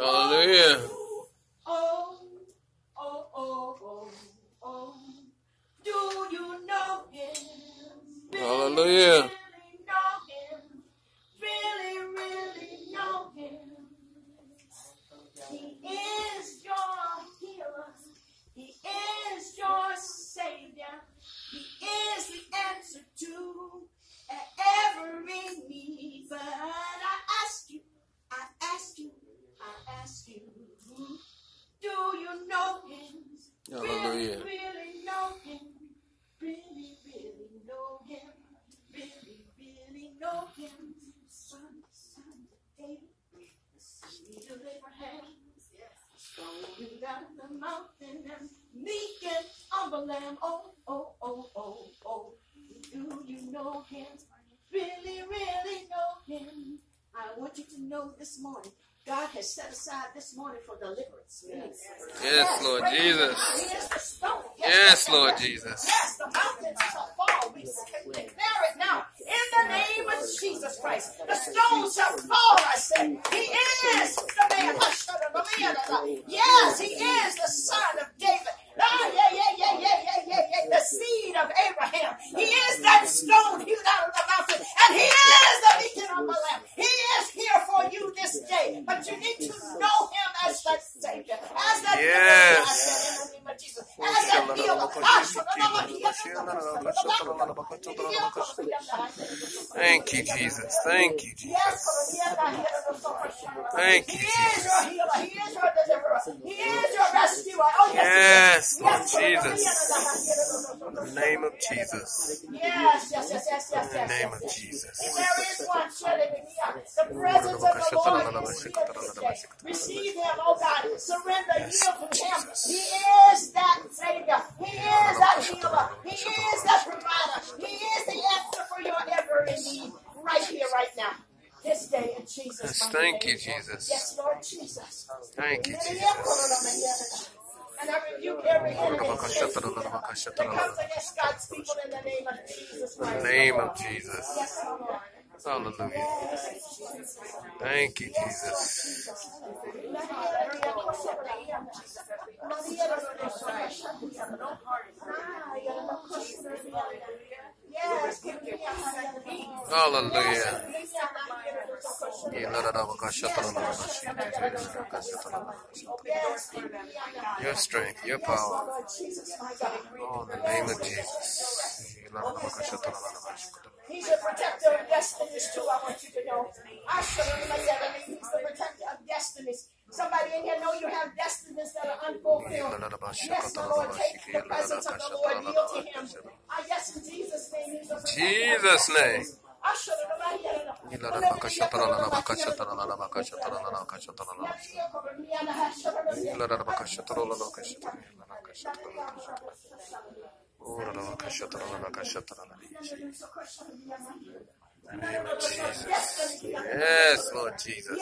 Hallelujah. Oh, oh, oh, oh, oh. Do you know him? Hallelujah. Hallelujah. Really, really know him. Really, really know him. Really, really know him. Son, son David, the seed of Abraham. Strolling down the mountain and meek and humble lamb. Oh, oh, oh, oh, oh. Do you know him? Really, really know him. I want you to know this morning, God has set aside this morning for deliverance. Yes, Lord. Jesus. He is the stone. Yes, Lord Jesus. Yes, the mountains shall fall. We declare it now. In the name of Jesus Christ. The stones shall fall, I say. He is the man. Yes, he is the son of of Abraham. He is that stone hewed out of the mountain. And he is the beacon of the lamb. He is here for you this day. But you need to know him as that Savior. As that Yes. Jesus. As that healer. Thank you, Jesus. Thank you, Jesus. Thank you, He is your healer. He is your deliverer. He is your rescuer. Oh, Yes, yes, he is. Lord Yes, Jesus. In the name of Jesus. Yes, yes, yes, yes, yes, In the name of. Jesus. There is one The presence of the Lord is here today. Receive him, oh God. Surrender, yield to him. He is that Savior. He is that healer. He is that provider. He is the answer for your every need right here, right now. This day in Jesus' Yes, mighty thank you. Jesus. Yes, Lord Jesus. Thank you, Jesus. And I rebuke every enemy that comes against God's people in the name of Jesus In the name of Jesus. Yes, Lord. Hallelujah. Thank you, Jesus. Hallelujah. Your strength, your power. Oh, in the name of Jesus. He's a protector of destinies too, I want you to know. I should have made that. I mean, he's the protector of destinies. Somebody in here know you have destinies that are unfulfilled. Yes, the Lord, take the presence of the Lord, yield to him. I guess in Jesus' name, he's the protector. Jesus' name. ララバカシャタラララバカシャタラララバカシャタラララバカシャタラララララバカシャタラララバカシャタラララバカシャタラララバカシャタラララバカシャタラララバカシャタラララ In the name of Jesus. Yes, Lord Jesus.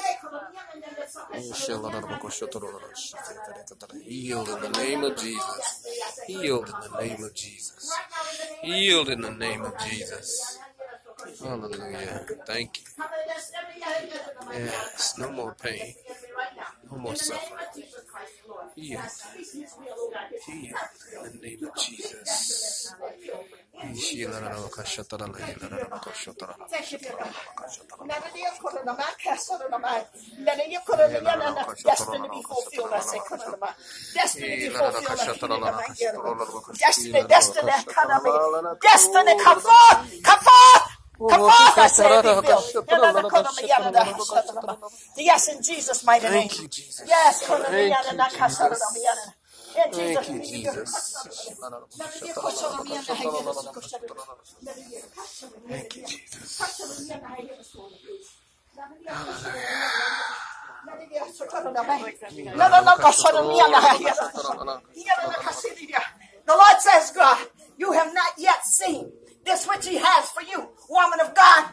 Healed in the name of Jesus. Healed in the name of Jesus. Healed in the name of Jesus. Hallelujah. Thank you. Yes, no more pain. No more suffering. Healed in the name of Jesus. Destiny be fulfilled, I say, Destiny be fulfilled. Destiny, destiny, destiny, come forth, come forth. Come forth, oh, I say, be filled. Yes, in Jesus' mighty name. Thank you, Jesus. Yes, Thank you, in Thank you, Jesus' Jesus. Thank you, Jesus. The Lord says, God, you have not yet seen this which He has for you, woman of God.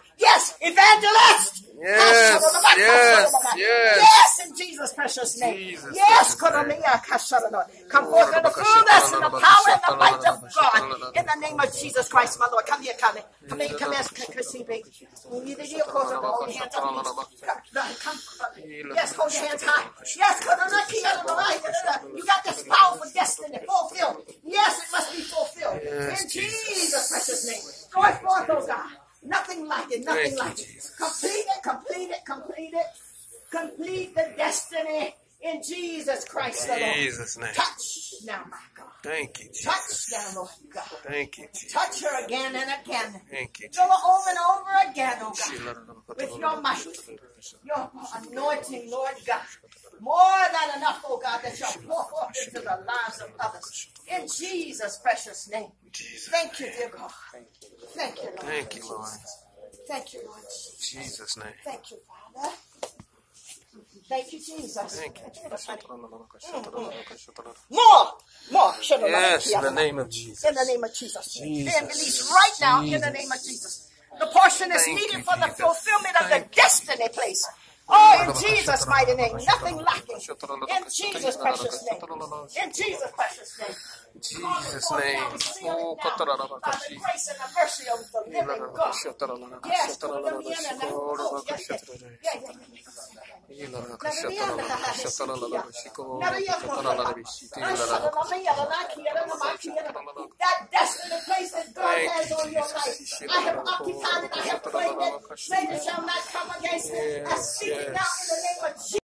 Yes. In Jesus' precious name. Jesus' yes, precious name. Koromia Kasharano. come forth in the fullness and the power and the might of God. In the name of Jesus Christ, my Lord. Come here, come here. Come here, come here, Chrissy, baby. You your clothes up, hold your hands up. Come, come, Yes, hold your hands high. Yes, you got this powerful destiny fulfilled. Yes, it must be fulfilled. In Jesus. Precious name. Go forth, oh God. Nothing like it, nothing like it. Complete it, complete it, complete it. Jesus Christ the Lord. Jesus' name. Touch now, my God. Thank you, Touch now, Lord God. Thank you, Jesus. Touch her again and again. Thank you, Fill her over and over again, oh God. With your might, your anointing, Lord God. More than enough, oh God, that shall pour forth into the lives of others. In Jesus' precious name. Jesus. Thank you, dear God. Thank you, Lord. Thank you, Lord. Thank you, Lord. Jesus. Jesus' name. Thank you, Father. Thank you, Jesus. Thank you. Mm-hmm. More, more. Yes, in the name of Jesus. In the name of Jesus. Jesus. And release right now in the name of Jesus. The portion is Thank needed you, for the Jesus. fulfillment of the Thank you. destiny place. Oh, in Jesus' mighty name. Nothing lacking. In Jesus' precious name. In Jesus' precious name. Jesus' name. Oh, By the grace and the mercy of the living God. Yes, yes, yes. That destiny place that God has on your life. I have occupied it. I have claimed it. Satan shall not come against it. I speak it now in the name of.